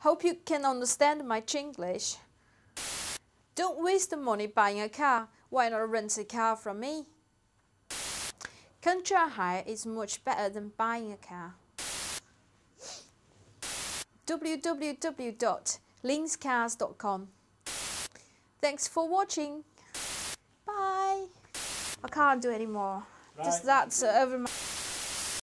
Hope you can understand my Chinglish. Don't waste the money buying a car. Why not rent a car from me? Contract hire is much better than buying a car. www.lingscars.com Thanks for watching. Bye. I can't do anymore. Just that's uh, over my